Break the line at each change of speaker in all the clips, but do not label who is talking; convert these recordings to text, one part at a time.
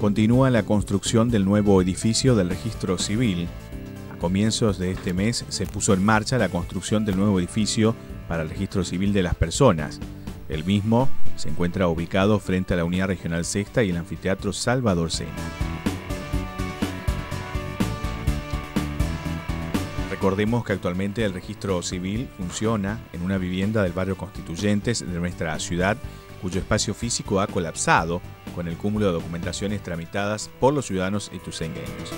Continúa la construcción del nuevo edificio del registro civil. A comienzos de este mes se puso en marcha la construcción del nuevo edificio para el registro civil de las personas. El mismo se encuentra ubicado frente a la Unidad Regional Sexta y el Anfiteatro Salvador Sena. Recordemos que actualmente el registro civil funciona en una vivienda del barrio Constituyentes de nuestra ciudad, cuyo espacio físico ha colapsado con el cúmulo de documentaciones tramitadas por los ciudadanos ituzengueños.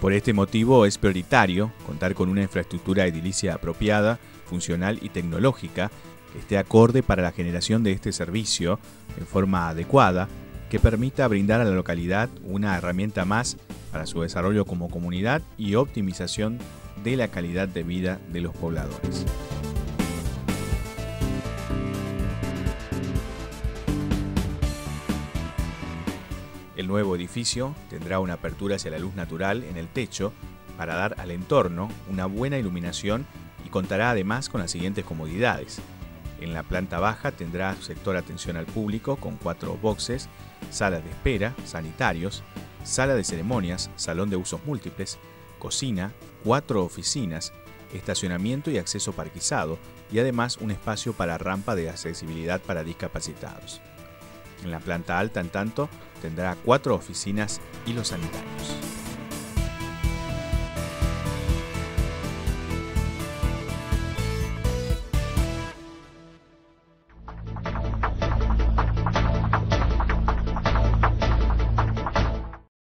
Por este motivo es prioritario contar con una infraestructura edilicia apropiada, funcional y tecnológica que esté acorde para la generación de este servicio en forma adecuada que permita brindar a la localidad una herramienta más para su desarrollo como comunidad y optimización de la calidad de vida de los pobladores. El nuevo edificio tendrá una apertura hacia la luz natural en el techo para dar al entorno una buena iluminación y contará además con las siguientes comodidades. En la planta baja tendrá sector atención al público con cuatro boxes, salas de espera, sanitarios, sala de ceremonias, salón de usos múltiples, cocina, cuatro oficinas, estacionamiento y acceso parquizado y además un espacio para rampa de accesibilidad para discapacitados. En la planta alta, en tanto, tendrá cuatro oficinas y los sanitarios.